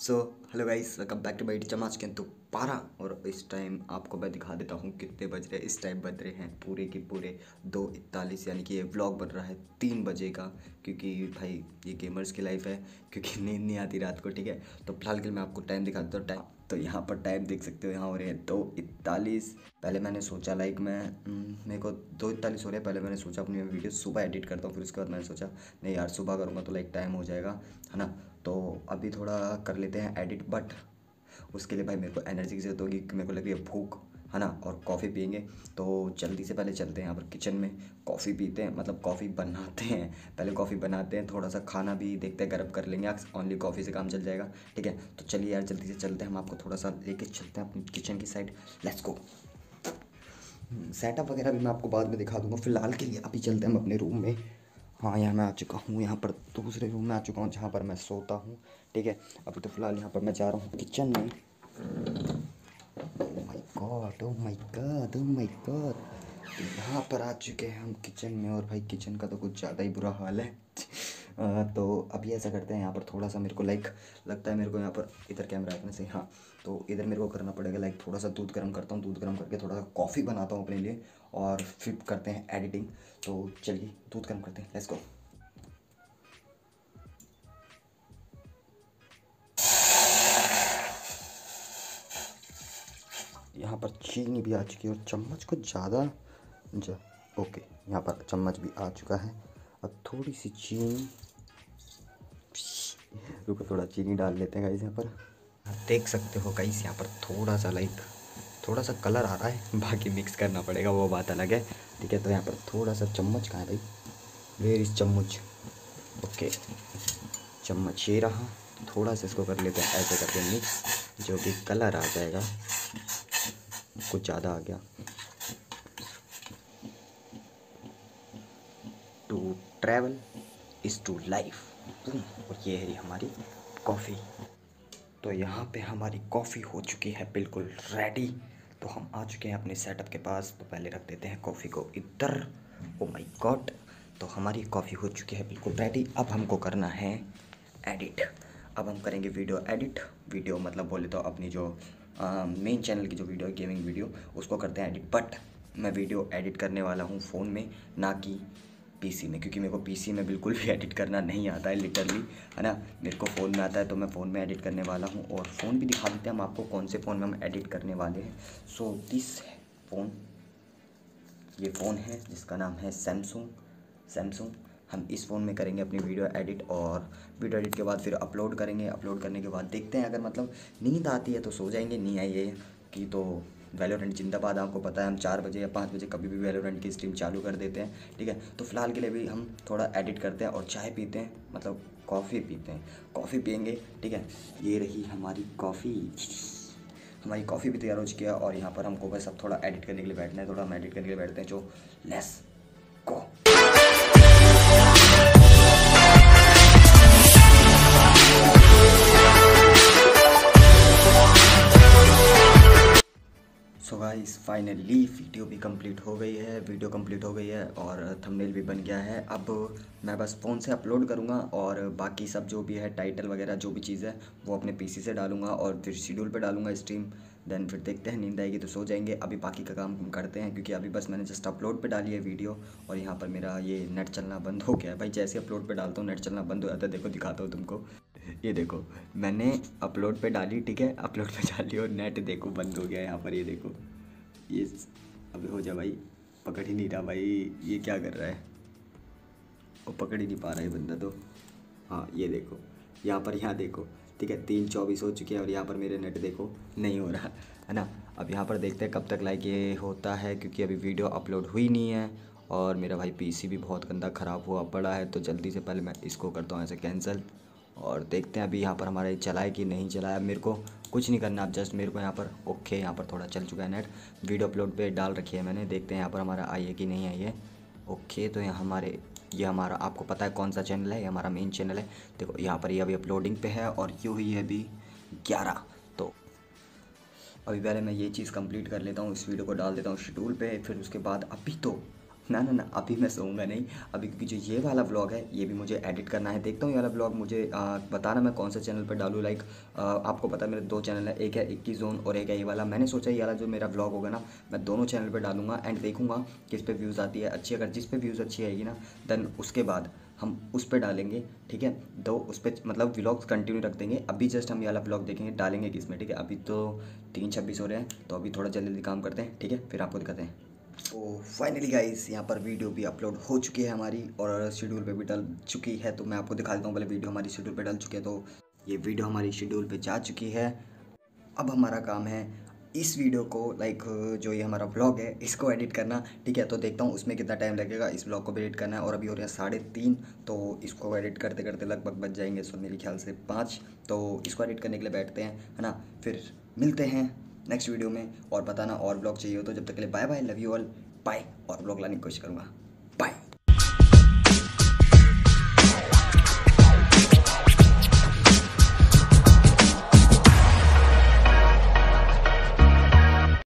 So hello guys welcome back to my चमाच के तो पारा और इस टाइम आपको मैं दिखा देता हूँ कितने बज रहे इस टाइम बज रहे हैं पूरे के पूरे दो इकतालीस, यानी कि ये व्लॉग बन रहा है तीन बजे का, क्योंकि भाई ये गेमर्स की लाइफ है, क्योंकि नींद नहीं आती रात को, ठीक है? तो फ़िलहाल के लिए मैं आपको टाइम दिखा देता हूँ। टाइम तो यहाँ पर टाइम देख सकते हो यहाँ हो रहे हैं दो इकतालीस। पहले मैंने सोचा लाइक मैं हम्म, मेरे को दो इकतालीस हो रहे हैं पहले मैंने सोचा अपनी वीडियो सुबह एडिट करता हूँ फिर उसके बाद मैंने सोचा नहीं यार सुबह करूँगा तो लाइक टाइम हो जाएगा है ना? तो अभी थोड़ा कर लेते हैं एडिट बट उसके लिए भाई मेरे को एनर्जी की ज़रूरत होगी मेरे को लग रही है भूख है ना, और कॉफ़ी पियेंगे। तो जल्दी से पहले चलते हैं यहाँ पर किचन में, कॉफ़ी पीते हैं मतलब कॉफ़ी बनाते हैं। पहले कॉफ़ी बनाते हैं, थोड़ा सा खाना भी देखते हैं, गर्म कर लेंगे ओनली कॉफ़ी से काम चल जाएगा, ठीक है? तो चलिए यार, जल्दी से चलते हैं, हम आपको थोड़ा सा लेके चलते हैं अपनी किचन की साइड लेट्स गो सेटअप वगैरह भी मैं आपको बाद में दिखा दूँगा, फ़िलहाल के लिए अभी चलते हैं हम अपने रूम में। हाँ यहाँ मैं आ चुका हूँ, यहाँ पर दूसरे रूम में आ चुका हूँ, जहाँ पर मैं सोता हूँ, ठीक है? अभी तो फ़िलहाल यहाँ पर मैं जा रहा हूँ किचन में। God oh my God oh my God यहाँ पर आ चुके हैं हम किचन में और भाई किचन का तो कुछ ज़्यादा ही बुरा हाल है। तो अभी ऐसा करते हैं, यहाँ पर थोड़ा सा मेरे को लाइक लगता है मेरे को यहाँ पर इधर कैमरा रखने से हाँ। तो इधर मेरे को करना पड़ेगा लाइक थोड़ा सा दूध गर्म करता हूँ, दूध गर्म करके थोड़ा सा कॉफ़ी बनाता हूँ अपने लिए और फिर करते हैं एडिटिंग तो चलिए दूध गर्म करते हैं लेट्स गो यहाँ पर चीनी भी आ चुकी है और चम्मच को ज़्यादा जा, ओके, यहाँ पर चम्मच भी आ चुका है। अब थोड़ी सी चीनी, रुको, थोड़ा चीनी डाल लेते हैं गाइस यहाँ पर। देख सकते हो गाइस यहाँ पर थोड़ा सा लाइक थोड़ा सा कलर आ रहा है, बाकी मिक्स करना पड़ेगा, वो बात अलग है। ठीक है तो यहाँ पर थोड़ा सा चम्मच कहाँ है भाई? वेर इस चम्मच? ओके, चम्मच ये रहा, थोड़ा सा इसको कर लेते हैं ऐसे करके मिक्स जो कि कलर आ जाएगा। कुछ ज़्यादा आ गया। To travel is to life और ये है हमारी कॉफ़ी तो यहाँ पे हमारी कॉफ़ी हो चुकी है बिल्कुल रेडी तो हम आ चुके हैं अपने सेटअप के पास। तो पहले रख देते हैं कॉफ़ी को इधर। ओ माय गॉड तो हमारी कॉफ़ी हो चुकी है बिल्कुल रेडी अब हमको करना है एडिट अब हम करेंगे वीडियो एडिट वीडियो मतलब बोले तो अपनी जो मेन चैनल की जो वीडियो है गेमिंग वीडियो उसको करते हैं एडिट बट मैं वीडियो एडिट करने वाला हूँ फ़ोन में, ना कि पीसी में, क्योंकि मेरे को पीसी में बिल्कुल भी एडिट करना नहीं आता है लिटरली है ना? मेरे को फ़ोन में आता है तो मैं फ़ोन में एडिट करने वाला हूँ और फ़ोन भी दिखा देते हैं हम आपको कौन से फ़ोन में हम एडिट करने वाले हैं. सो दिस फ़ोन ये फ़ोन है, जिसका नाम है सैमसंग सैमसंग हम इस फ़ोन में करेंगे अपनी वीडियो एडिट और वीडियो एडिट के बाद फिर अपलोड करेंगे। अपलोड करने के बाद देखते हैं, अगर मतलब नींद आती है तो सो जाएँगे। नहीं आई है कि तो वैलोरेंट जिंदाबाद, आपको पता है, हम चार बजे या पाँच बजे कभी भी वैलोरेंट की स्ट्रीम चालू कर देते हैं, ठीक है? तो फ़िलहाल के लिए भी हम थोड़ा एडिट करते हैं और चाय पीते हैं मतलब कॉफ़ी पीते हैं। कॉफ़ी पियेंगे, ठीक है? ये रही हमारी कॉफ़ी हमारी कॉफ़ी भी तैयार हो चुकी है और यहाँ पर हमको बस अब थोड़ा एडिट करने के लिए बैठना है, थोड़ा हम एडिट करने के लिए बैठते हैं, जो लेस फाइनली वीडियो भी कंप्लीट हो गई है वीडियो कंप्लीट हो गई है और थंबनेल भी बन गया है। अब मैं बस फ़ोन से अपलोड करूँगा और बाकी सब जो भी है टाइटल वगैरह जो भी चीज़ है, वो अपने पीसी से डालूँगा और फिर शेड्यूल पे डालूँगा स्ट्रीम देन फिर देखते हैं, नींद आएगी तो सो जाएँगे। अभी बाकी का काम करते हैं क्योंकि अभी बस मैंने जस्ट अपलोड पे डाली है वीडियो और यहाँ पर मेरा ये नेट चलना बंद हो गया है। भाई जैसे अपलोड पे डालता हूँ नेट चलना बंद हो जाता है। देखो, दिखाता हूँ तुमको। ये देखो, मैंने अपलोड पे डाली, ठीक है? अपलोड पे डाली और नेट देखो, बंद हो गया यहाँ पर, ये देखो। ये अभी हो जा भाई, पकड़ ही नहीं रहा भाई, ये क्या कर रहा है? वो पकड़ ही नहीं पा रहा है बंदा तो। हाँ ये देखो, यहाँ पर यहाँ देखो, ठीक है, तीन चौबीस हो चुके हैं और यहाँ पर मेरे नेट देखो, नहीं हो रहा, है ना? अब यहाँ पर देखते हैं कब तक लाइक ये होता है, क्योंकि अभी वीडियो अपलोड हुई नहीं है, और मेरा भाई पीसी भी बहुत गंदा ख़राब हुआ, पड़ा है तो जल्दी से पहले मैं इसको करता हूँ ऐसे कैंसिल और देखते हैं अभी यहाँ पर हमारा ये चला है कि नहीं चला है। मेरे को कुछ नहीं करना आप जस्ट मेरे को यहाँ पर ओके यहाँ पर थोड़ा चल चुका है नेट वीडियो अपलोड पे डाल रखी है मैंने, देखते हैं यहाँ पर हमारा आई है कि नहीं आई है। ओके तो यहाँ हमारे, ये हमारा, आपको पता है कौन सा चैनल है? ये हमारा मेन चैनल है। देखो, यहाँ पर ये अभी अपलोडिंग पे है और ये हुई है अभी ग्यारह। तो अभी पहले मैं ये चीज़ कंप्लीट कर लेता हूँ, इस वीडियो को डाल देता हूँ शेड्यूल पे, फिर उसके बाद अभी तो ना ना ना, अभी मैं सोऊँगा नहीं। अभी क्योंकि जो ये वाला ब्लॉग है, ये भी मुझे एडिट करना है। देखता हूँ ये वाला ब्लॉग मुझे बताना मैं कौन सा चैनल पर डालूँ। लाइक आपको पता है मेरे दो चैनल है, एक है इक्कीस जोन और एक है ये वाला। मैंने सोचा ये वाला जो मेरा ब्लॉग होगा ना, मैं दोनों चैनल पर डालूँगा एंड देखूँगा किस पे व्यूज़ आती है अच्छी। अगर जिस पे व्यूज़ अच्छी आएगी ना देन उसके बाद हम उस पर डालेंगे, ठीक है? तो उस पर मतलब व्लॉग्स कंटिन्यू रख देंगे। अभी जस्ट हम ये वाला ब्लॉग देखेंगे, डालेंगे किसमें, ठीक है? अभी तो तीन छब्बीस हो रहे हैं तो अभी थोड़ा जल्दी जल्दी काम करते हैं, ठीक है? फिर आपको दिखाते हैं। तो फाइनली गाइस यहाँ पर वीडियो भी अपलोड हो चुकी है हमारी और शेड्यूल पे भी डल चुकी है तो मैं आपको दिखा देता हूँ, पहले वीडियो हमारी शेड्यूल पे डल चुकी है तो ये वीडियो हमारी शेड्यूल पे जा चुकी है। अब हमारा काम है इस वीडियो को लाइक जो ये हमारा ब्लॉग है, इसको एडिट करना, ठीक है? तो देखता हूँ उसमें कितना टाइम लगेगा, इस ब्लॉग को भी एडिट करना है और अभी हो रहे हैं साढ़े तीन तो इसको एडिट करते करते लगभग बच जाएँगे, सो मेरे ख्याल से पाँच तो इसको एडिट करने के लिए बैठते हैं, है ना? फिर मिलते हैं। नेक्स्ट वीडियो में और बताना और ब्लॉग चाहिए हो तो जब तक के लिए bye bye love you all bye और ब्लॉग लाने की कोशिश करूँगा. बाय